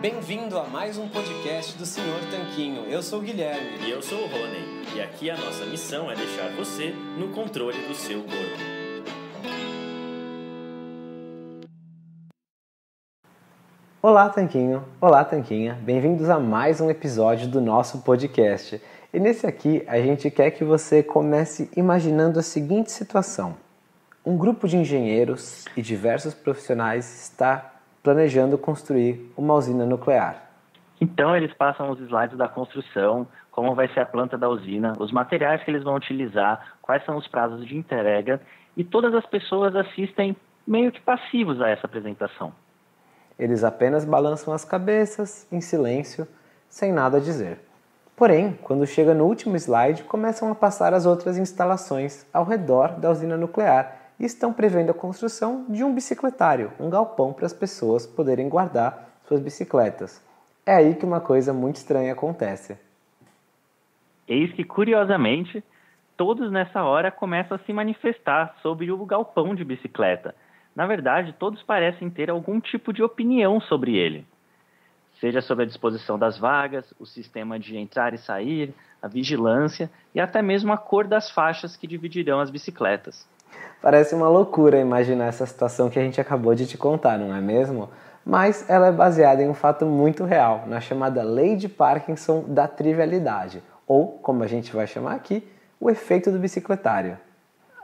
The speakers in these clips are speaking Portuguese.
Bem-vindo a mais um podcast do Senhor Tanquinho. Eu sou o Guilherme. E eu sou o Rony. E aqui a nossa missão é deixar você no controle do seu corpo. Olá, Tanquinho. Olá, Tanquinha. Bem-vindos a mais um episódio do nosso podcast. E nesse aqui, a gente quer que você comece imaginando a seguinte situação: um grupo de engenheiros e diversos profissionais está planejando construir uma usina nuclear. Então eles passam os slides da construção, como vai ser a planta da usina, os materiais que eles vão utilizar, quais são os prazos de entrega, e todas as pessoas assistem meio que passivos a essa apresentação. Eles apenas balançam as cabeças em silêncio, sem nada a dizer. Porém, quando chega no último slide, começam a passar as outras instalações ao redor da usina nuclear e estão prevendo a construção de um bicicletário, um galpão para as pessoas poderem guardar suas bicicletas. É aí que uma coisa muito estranha acontece. Eis que, curiosamente, todos nessa hora começam a se manifestar sobre o galpão de bicicleta. Na verdade, todos parecem ter algum tipo de opinião sobre ele. Seja sobre a disposição das vagas, o sistema de entrar e sair, a vigilância e até mesmo a cor das faixas que dividirão as bicicletas. Parece uma loucura imaginar essa situação que a gente acabou de te contar, não é mesmo? Mas ela é baseada em um fato muito real, na chamada Lei de Parkinson da trivialidade, ou, como a gente vai chamar aqui, o efeito do bicicletário.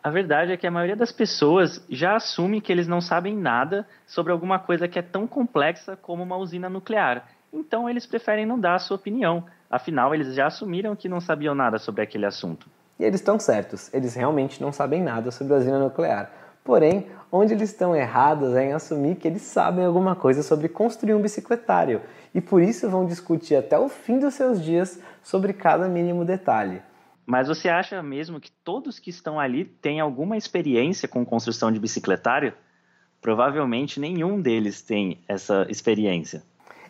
A verdade é que a maioria das pessoas já assume que eles não sabem nada sobre alguma coisa que é tão complexa como uma usina nuclear. Então eles preferem não dar a sua opinião. Afinal, eles já assumiram que não sabiam nada sobre aquele assunto. E eles estão certos, eles realmente não sabem nada sobre a usina nuclear. Porém, onde eles estão errados é em assumir que eles sabem alguma coisa sobre construir um bicicletário e por isso vão discutir até o fim dos seus dias sobre cada mínimo detalhe. Mas você acha mesmo que todos que estão ali têm alguma experiência com construção de bicicletário? Provavelmente nenhum deles tem essa experiência.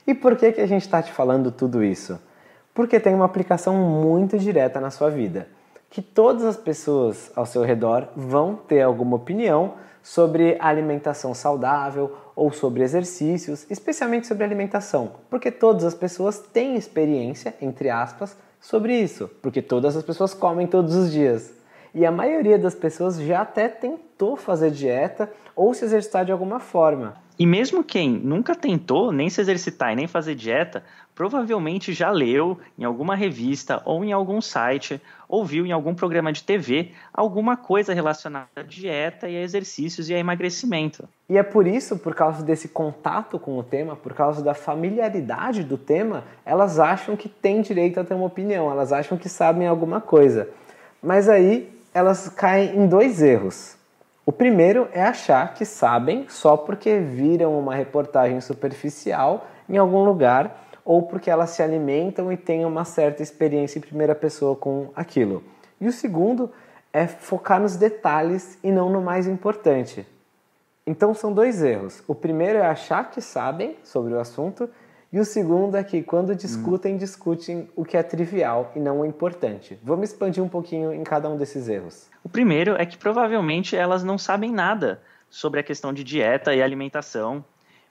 E por que, que a gente está te falando tudo isso? Porque tem uma aplicação muito direta na sua vida que todas as pessoas ao seu redor vão ter alguma opinião sobre alimentação saudável ou sobre exercícios, especialmente sobre alimentação, porque todas as pessoas têm experiência, entre aspas, sobre isso, porque todas as pessoas comem todos os dias. E a maioria das pessoas já até tentou fazer dieta ou se exercitar de alguma forma. E mesmo quem nunca tentou nem se exercitar e nem fazer dieta, provavelmente já leu em alguma revista ou em algum site, ou viu em algum programa de TV alguma coisa relacionada à dieta e a exercícios e a emagrecimento. E é por isso, por causa desse contato com o tema, por causa da familiaridade do tema, elas acham que têm direito a ter uma opinião, elas acham que sabem alguma coisa. Mas aí elas caem em dois erros. O primeiro é achar que sabem só porque viram uma reportagem superficial em algum lugar ou porque elas se alimentam e têm uma certa experiência em primeira pessoa com aquilo. E o segundo é focar nos detalhes e não no mais importante. Então são dois erros. O primeiro é achar que sabem sobre o assunto e o segundo é que quando discutem, discutem o que é trivial e não o importante. Vamos expandir um pouquinho em cada um desses erros. O primeiro é que provavelmente elas não sabem nada sobre a questão de dieta e alimentação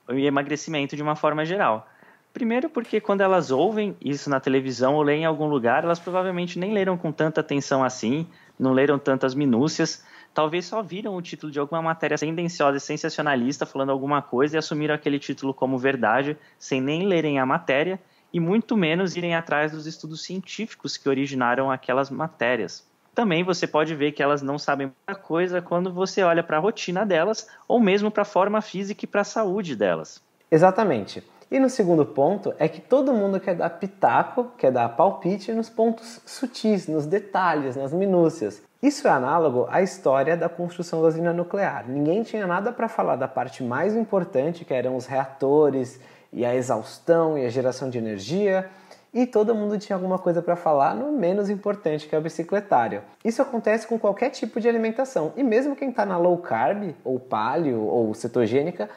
e emagrecimento de uma forma geral. Primeiro porque quando elas ouvem isso na televisão ou leem em algum lugar, elas provavelmente nem leram com tanta atenção assim, não leram tantas minúcias, talvez só viram o título de alguma matéria tendenciosa e sensacionalista falando alguma coisa e assumiram aquele título como verdade, sem nem lerem a matéria e muito menos irem atrás dos estudos científicos que originaram aquelas matérias. Também você pode ver que elas não sabem muita coisa quando você olha para a rotina delas ou mesmo para a forma física e para a saúde delas. Exatamente. E no segundo ponto é que todo mundo quer dar pitaco, quer dar palpite nos pontos sutis, nos detalhes, nas minúcias. Isso é análogo à história da construção da usina nuclear. Ninguém tinha nada para falar da parte mais importante, que eram os reatores e a exaustão e a geração de energia, e todo mundo tinha alguma coisa para falar no menos importante, que é o bicicletário. Isso acontece com qualquer tipo de alimentação, e mesmo quem está na low carb, ou paleo, ou cetogênica,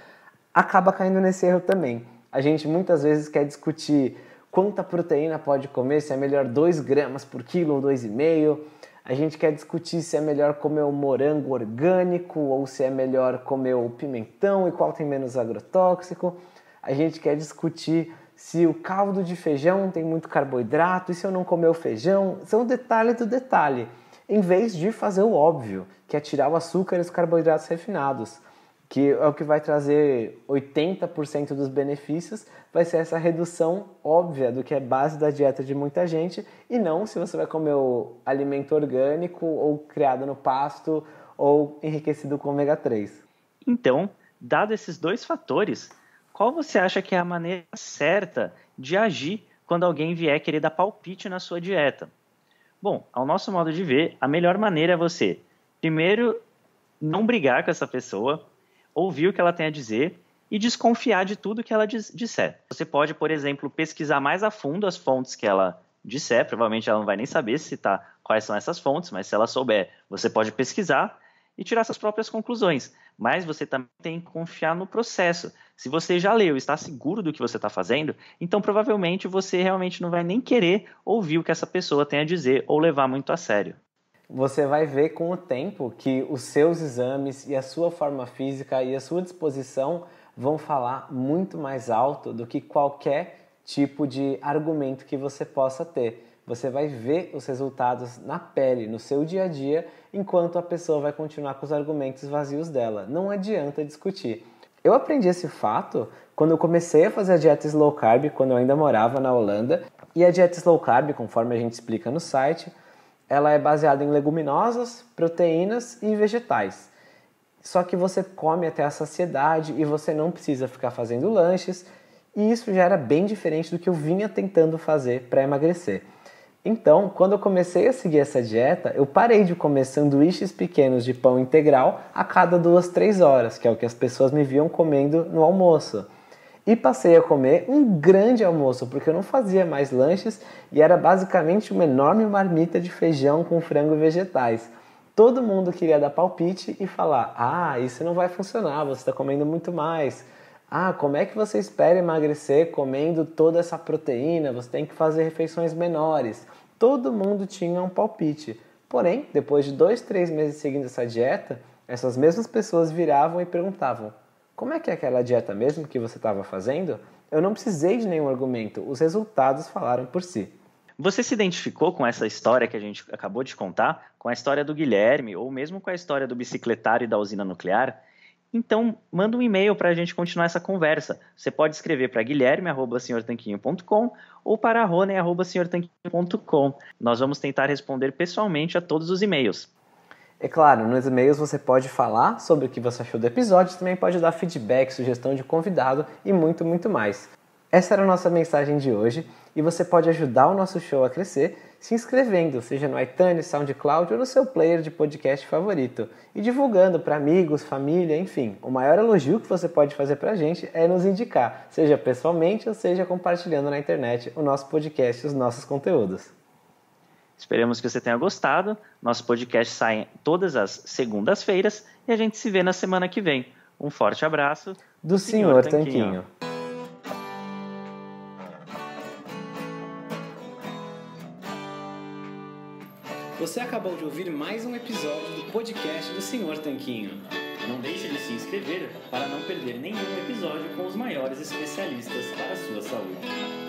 acaba caindo nesse erro também. A gente muitas vezes quer discutir quanta proteína pode comer, se é melhor 2 gramas por quilo ou 2,5 a gente quer discutir se é melhor comer o morango orgânico ou se é melhor comer o pimentão e qual tem menos agrotóxico. A gente quer discutir se o caldo de feijão tem muito carboidrato, e se eu não comer o feijão, são o detalhe do detalhe, em vez de fazer o óbvio, que é tirar o açúcar e os carboidratos refinados, que é o que vai trazer 80% dos benefícios, vai ser essa redução óbvia do que é base da dieta de muita gente, e não se você vai comer o alimento orgânico ou criado no pasto ou enriquecido com ômega 3. Então, dado esses dois fatores, qual você acha que é a maneira certa de agir quando alguém vier querer dar palpite na sua dieta? Bom, ao nosso modo de ver, a melhor maneira é você, primeiro, não brigar com essa pessoa, ouvir o que ela tem a dizer e desconfiar de tudo que ela disser. Você pode, por exemplo, pesquisar mais a fundo as fontes que ela disser, provavelmente ela não vai nem saber citar quais são essas fontes, mas se ela souber, você pode pesquisar e tirar suas próprias conclusões. Mas você também tem que confiar no processo. Se você já leu está seguro do que você está fazendo, então provavelmente você realmente não vai nem querer ouvir o que essa pessoa tem a dizer ou levar muito a sério. Você vai ver com o tempo que os seus exames e a sua forma física e a sua disposição vão falar muito mais alto do que qualquer tipo de argumento que você possa ter você vai ver os resultados na pele, no seu dia a dia, enquanto a pessoa vai continuar com os argumentos vazios dela. Não adianta discutir. Eu aprendi esse fato quando eu comecei a fazer a dieta slow carb, quando eu ainda morava na Holanda. E a dieta slow carb, conforme a gente explica no site, ela é baseada em leguminosas, proteínas e vegetais. Só que você come até a saciedade e você não precisa ficar fazendo lanches, e isso já era bem diferente do que eu vinha tentando fazer para emagrecer. Então, quando eu comecei a seguir essa dieta, eu parei de comer sanduíches pequenos de pão integral a cada duas, três horas, que é o que as pessoas me viam comendo no almoço. E passei a comer um grande almoço, porque eu não fazia mais lanches e era basicamente uma enorme marmita de feijão com frango e vegetais. Todo mundo queria dar palpite e falar: ah, isso não vai funcionar, você está comendo muito mais. Ah, como é que você espera emagrecer comendo toda essa proteína? Você tem que fazer refeições menores. Todo mundo tinha um palpite. Porém, depois de dois, três meses seguindo essa dieta, essas mesmas pessoas viravam e perguntavam: como é que é aquela dieta mesmo que você estava fazendo? Eu não precisei de nenhum argumento, os resultados falaram por si. Você se identificou com essa história que a gente acabou de contar, com a história do Guilherme, ou mesmo com a história do bicicletário e da usina nuclear? Então, manda um e-mail para a gente continuar essa conversa. Você pode escrever para guilherme.senhortanquinho.com ou para rone.senhortanquinho.com. Nós vamos tentar responder pessoalmente a todos os e-mails. É claro, nos e-mails você pode falar sobre o que você achou do episódio, também pode dar feedback, sugestão de convidado e muito, muito mais. Essa era a nossa mensagem de hoje e você pode ajudar o nosso show a crescer se inscrevendo, seja no iTunes, SoundCloud ou no seu player de podcast favorito, e divulgando para amigos, família, enfim. O maior elogio que você pode fazer para a gente é nos indicar, seja pessoalmente ou seja compartilhando na internet o nosso podcast os nossos conteúdos. Esperamos que você tenha gostado. Nosso podcast sai todas as segundas-feiras e a gente se vê na semana que vem. Um forte abraço do Senhor, Senhor Tanquinho. Tanquinho. Você acabou de ouvir mais um episódio do podcast do Senhor Tanquinho. Não deixe de se inscrever para não perder nenhum episódio com os maiores especialistas para a sua saúde.